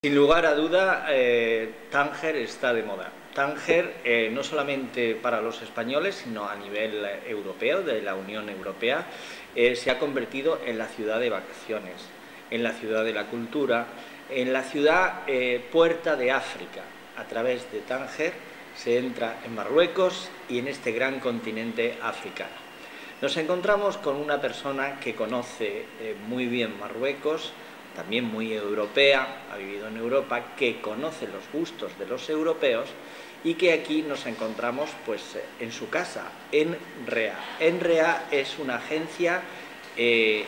Sin lugar a duda, eh, Tánger está de moda. Tánger, eh, no solamente para los españoles, sino a nivel eh, europeo, de la Unión Europea, se ha convertido en la ciudad de vacaciones, en la ciudad de la cultura, en la ciudad puerta de África. A través de Tánger se entra en Marruecos y en este gran continente africano. Nos encontramos con una persona que conoce muy bien Marruecos, también muy europea, ha vivido en Europa, que conoce los gustos de los europeos y que aquí nos encontramos pues en su casa, en REA. En REA es una agencia eh,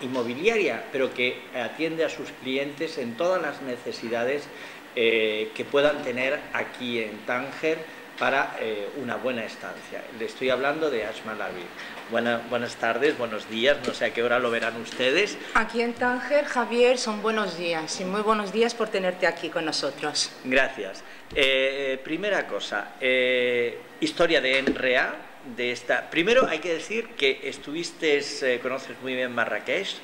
inmobiliaria, pero que atiende a sus clientes en todas las necesidades eh, que puedan tener aquí en Tánger para eh, una buena estancia. Le estoy hablando de Ashmalavi. Buena, buenas tardes, buenos días, no sé a qué hora lo verán ustedes. Aquí en Tánger, Javier, son buenos días y muy buenos días por tenerte aquí con nosotros. Gracias. Eh, primera cosa, eh, historia de Enrea, de esta. Primero hay que decir que estuviste, eh, conoces muy bien Marrakech,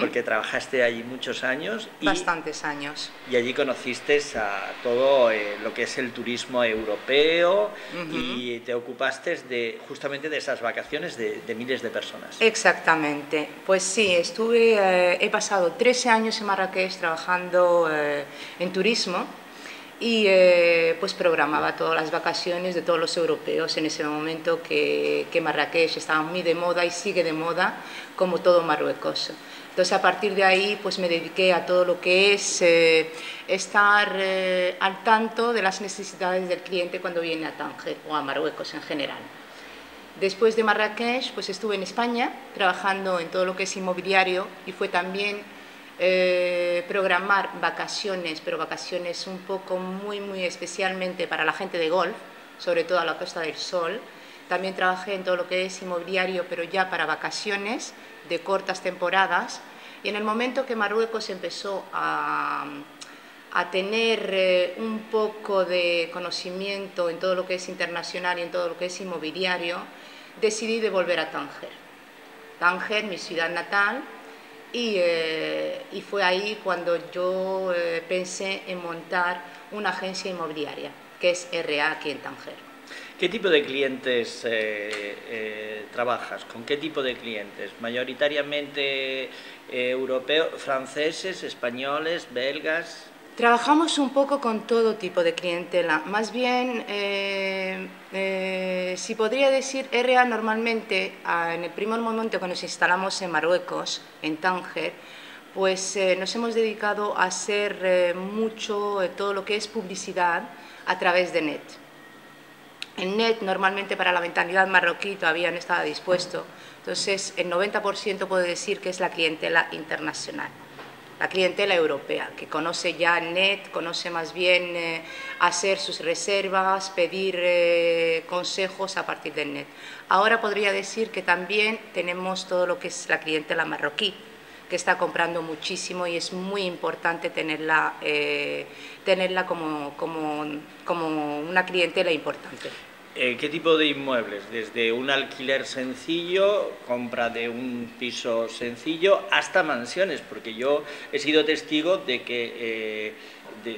porque trabajaste allí muchos años. Y, Bastantes años. Y allí conociste a todo eh, lo que es el turismo europeo y te ocupaste de, justamente de esas vacaciones de, miles de personas. Exactamente. Pues sí, estuve, eh, he pasado 13 años en Marrakech trabajando en turismo y eh, pues programaba todas las vacaciones de todos los europeos en ese momento que, que, Marrakech estaba muy de moda y sigue de moda como todo Marruecos. Entonces a partir de ahí pues me dediqué a todo lo que es eh, estar eh, al tanto de las necesidades del cliente cuando viene a Tánger o a Marruecos en general. Después de Marrakech pues estuve en España trabajando en todo lo que es inmobiliario y fue también eh, programar vacaciones, pero vacaciones un poco muy, muy especialmente para la gente de golf, sobre todo a la Costa del Sol. También trabajé en todo lo que es inmobiliario, pero ya para vacaciones de cortas temporadas. Y en el momento que Marruecos empezó a, a tener eh, un poco de conocimiento en todo lo que es internacional y en todo lo que es inmobiliario, decidí de volver a Tánger. Tánger, mi ciudad natal, eh, y, fue ahí cuando yo eh, pensé en montar una agencia inmobiliaria, que es RA aquí en Tanger. ¿Qué tipo de clientes eh, trabajas? ¿Con qué tipo de clientes? ¿Mayoritariamente europeos, franceses, españoles, belgas? Trabajamos un poco con todo tipo de clientela. Más bien, eh, eh, si podría decir, RA normalmente, ah, en el primer momento que nos instalamos en Marruecos, en Tánger, pues eh, nos hemos dedicado a hacer mucho todo lo que es publicidad a través de net. En net, normalmente para la mentalidad marroquí todavía no estaba dispuesto. Entonces, el 90% puedo decir que es la clientela internacional la clientela europea, que conoce ya NET, conoce más bien eh, hacer sus reservas, pedir eh, consejos a partir del NET. Ahora podría decir que también tenemos todo lo que es la clientela marroquí, que está comprando muchísimo y es muy importante tenerla, eh, tenerla como, como, como una clientela importante. Eh, ¿Qué tipo de inmuebles? Desde un alquiler sencillo, compra de un piso sencillo, hasta mansiones, porque yo he sido testigo de que eh,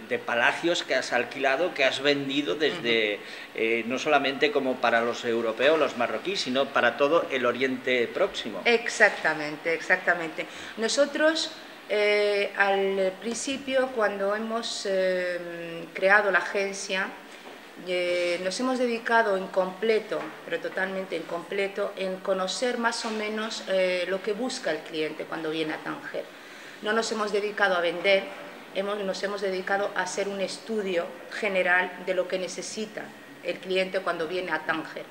de, palacios que has alquilado, que has vendido desde eh, no solamente como para los europeos, los marroquíes, sino para todo el Oriente Próximo. Exactamente, exactamente. Nosotros al principio, cuando hemos creado la agencia, eh, nos hemos dedicado en completo, pero totalmente en completo, en conocer más o menos eh, lo que busca el cliente cuando viene a Tánger. No nos hemos dedicado a vender, nos hemos dedicado a hacer un estudio general de lo que necesita el cliente cuando viene a Tánger.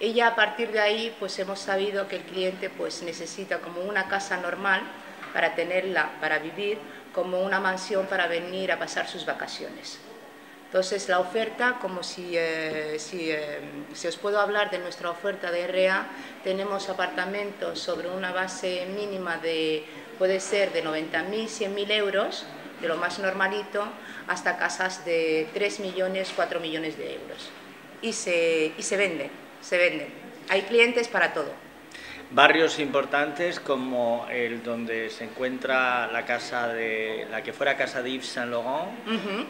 Y ya a partir de ahí pues hemos sabido que el cliente pues necesita como una casa normal para tenerla, para vivir, como una mansión para venir a pasar sus vacaciones. Entonces, la oferta, como si, eh, eh, si, os puedo hablar de nuestra oferta de RA, tenemos apartamentos sobre una base mínima de, puede ser de 90.000, 100.000 euros, de lo más normalito, hasta casas de 3 millones, 4 millones de euros. Y se, y se venden, se venden. Hay clientes para todo. Barrios importantes como el donde se encuentra la casa de la que fuera casa de Yves Saint Laurent.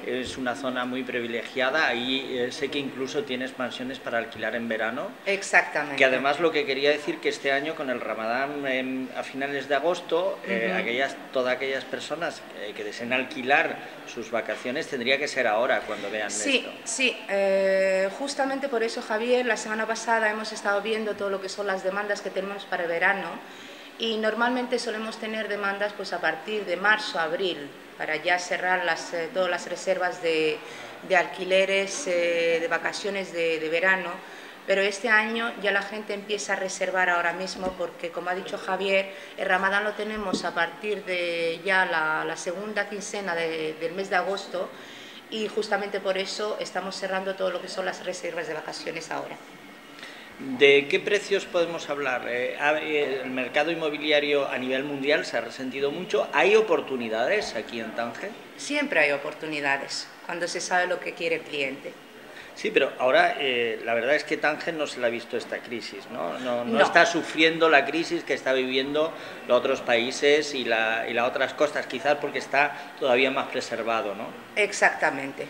Es una zona muy privilegiada. Ahí eh, sé que incluso tiene expansiones para alquilar en verano. Exactamente. Que además lo que quería decir que este año con el Ramadán a finales de agosto eh, aquellas todas aquellas personas eh, que deseen alquilar sus vacaciones tendría que ser ahora cuando vean sí, esto. sí justamente por eso Javier la semana pasada hemos estado viendo todo lo que son las demandas que tenemos para el verano y normalmente solemos tener demandas pues a partir de marzo, abril, para ya cerrar las, eh, todas las reservas de, de alquileres eh, de vacaciones de, de, verano, pero este año ya la gente empieza a reservar ahora mismo porque, como ha dicho Javier, el Ramadán lo tenemos a partir de ya la, la segunda quincena de, del mes de agosto y justamente por eso estamos cerrando todo lo que son las reservas de vacaciones ahora. ¿De qué precios podemos hablar? Eh, eh, el mercado inmobiliario a nivel mundial se ha resentido mucho. ¿Hay oportunidades aquí en Tánger? Siempre hay oportunidades, cuando se sabe lo que quiere el cliente. Sí, pero ahora eh, la verdad es que Tánger no se le ha visto esta crisis, ¿no? No, no, está sufriendo la crisis que está viviendo los otros países y, la, y las otras costas, quizás porque está todavía más preservado, ¿no? Exactamente.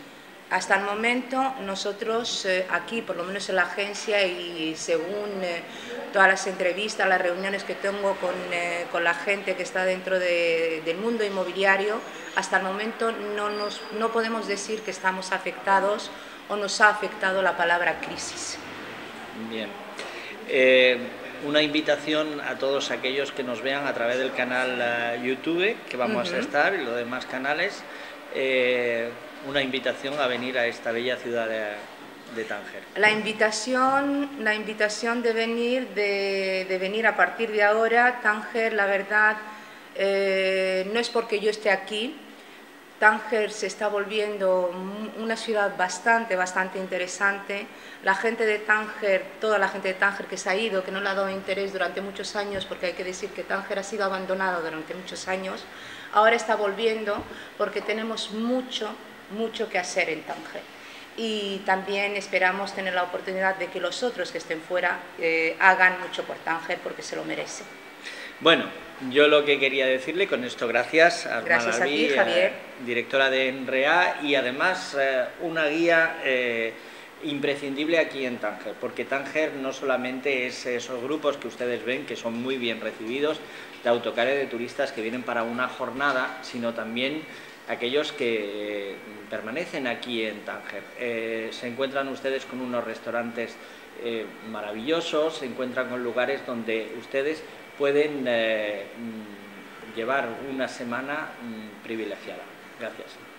Hasta el momento nosotros eh, aquí, por lo menos en la agencia y según eh, todas las entrevistas, las reuniones que tengo con, eh, con la gente que está dentro de, del mundo inmobiliario, hasta el momento no, nos, no podemos decir que estamos afectados o nos ha afectado la palabra crisis. Bien. una invitación a todos aquellos que nos vean a través del canal YouTube, que vamos uh -huh. a estar, y los demás canales una invitación a venir a esta bella ciudad de, de Tánger. La invitación, la invitación de venir, de, de, venir a partir de ahora, Tánger, la verdad, eh, no es porque yo esté aquí, Tánger se está volviendo una ciudad bastante, bastante interesante. La gente de Tánger, toda la gente de Tánger que se ha ido, que no le ha dado interés durante muchos años, porque hay que decir que Tánger ha sido abandonado durante muchos años, ahora está volviendo porque tenemos mucho, mucho que hacer en Tánger. Y también esperamos tener la oportunidad de que los otros que estén fuera eh, hagan mucho por Tánger porque se lo merece. Bueno, yo lo que quería decirle con esto, gracias a Gracias a ti, Javier. Eh, directora de ENREA y además eh, una guía imprescindible aquí en Tánger, porque Tánger no solamente es esos grupos que ustedes ven que son muy bien recibidos de autocares de turistas que vienen para una jornada, sino también aquellos que permanecen aquí en Tánger. Eh, se encuentran ustedes con unos restaurantes eh, maravillosos, se encuentran con lugares donde ustedes pueden eh, llevar una semana mm, privilegiada. Gracias.